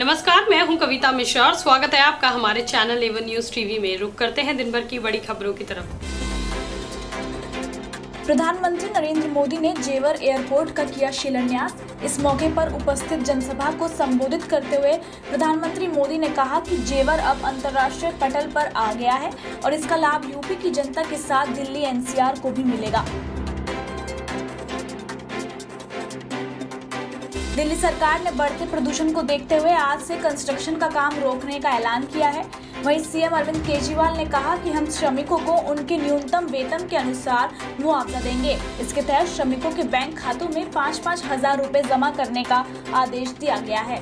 नमस्कार, मैं हूँ कविता मिश्रा और स्वागत है आपका हमारे चैनल एवन न्यूज़ टीवी में। रुक करते हैं दिन भर की बड़ी खबरों की तरफ़। प्रधानमंत्री नरेंद्र मोदी ने जेवर एयरपोर्ट का किया शिलान्यास। इस मौके पर उपस्थित जनसभा को संबोधित करते हुए प्रधानमंत्री मोदी ने कहा कि जेवर अब अंतर्राष्ट्रीय पटल पर आ गया है और इसका लाभ यूपी की जनता के साथ दिल्ली एनसीआर को भी मिलेगा। दिल्ली सरकार ने बढ़ते प्रदूषण को देखते हुए आज से कंस्ट्रक्शन का काम रोकने का ऐलान किया है। वहीं सीएम अरविंद केजरीवाल ने कहा कि हम श्रमिकों को उनके न्यूनतम वेतन के अनुसार मुआवजा देंगे। इसके तहत श्रमिकों के बैंक खातों में पाँच पाँच हज़ार रूपए जमा करने का आदेश दिया गया है।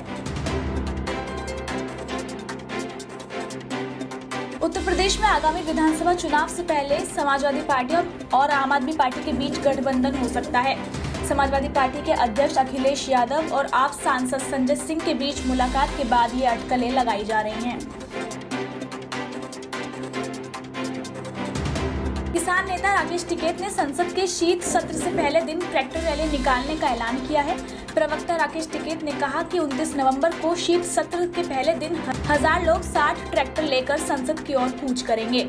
उत्तर प्रदेश में आगामी विधानसभा चुनाव से पहले समाजवादी पार्टी और आम आदमी पार्टी के बीच गठबंधन हो सकता है। समाजवादी पार्टी के अध्यक्ष अखिलेश यादव और आप सांसद संजय सिंह के बीच मुलाकात के बाद ये अटकलें लगाई जा रही हैं। किसान नेता राकेश टिकेत ने संसद के शीत सत्र से पहले दिन ट्रैक्टर रैली निकालने का ऐलान किया है। प्रवक्ता राकेश टिकेत ने कहा कि 29 नवंबर को शीत सत्र के पहले दिन हज़ार लोग 60 ट्रैक्टर लेकर संसद की ओर कूच करेंगे।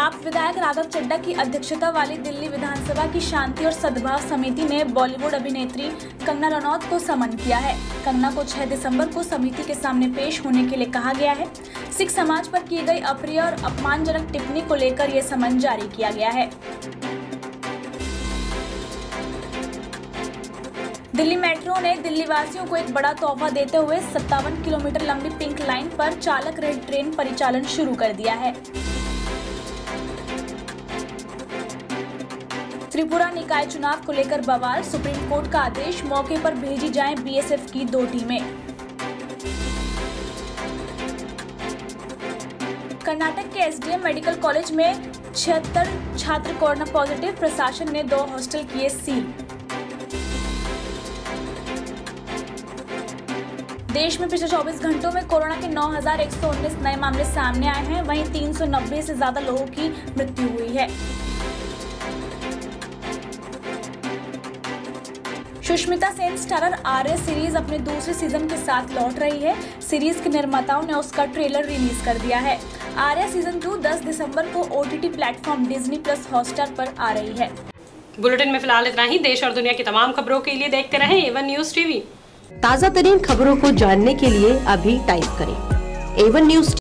आप विधायक राघव चड्डा की अध्यक्षता वाली दिल्ली विधानसभा की शांति और सद्भाव समिति ने बॉलीवुड अभिनेत्री कंगना रनौत को समन किया है। कंगना को 6 दिसंबर को समिति के सामने पेश होने के लिए कहा गया है। सिख समाज पर की गई अप्रिय और अपमानजनक टिप्पणी को लेकर यह समन जारी किया गया है। दिल्ली मेट्रो ने दिल्ली वासियों को एक बड़ा तोहफा देते हुए सत्तावन किलोमीटर लंबी पिंक लाइन पर चालक रेल ट्रेन परिचालन शुरू कर दिया है। त्रिपुरा निकाय चुनाव को लेकर बवाल सुप्रीम कोर्ट का आदेश मौके पर भेजी जाएँ बीएसएफ की दो टीमें। कर्नाटक के एसडीएम मेडिकल कॉलेज में छिहत्तर छात्र कोरोना पॉजिटिव प्रशासन ने दो हॉस्टल किए सील। देश में पिछले 24 घंटों में कोरोना के 9,119 नए मामले सामने आए हैं। वहीं 390 से ज़्यादा लोगों की मृत्यु हुई है। सुष्मिता सेन स्टारर आर्य सीरीज़ अपने दूसरे सीज़न के साथ लौट रही है। सीरीज़ के निर्माताओं ने उसका ट्रेलर रिलीज़ कर दिया है। आर्य सीज़न टू 10 दिसंबर को ओ OTT platform Disney plus Hotstar पर आ रही है। बुलेटिन में फ़िलहाल इतना ही। देश और दुनिया की तमाम खबरों के लिए देखते रहे एवन न्यूज़ टीवी ताज़ा तरीन खबरों को जानने के लिए अभी टाइप करें एवन न्यूज़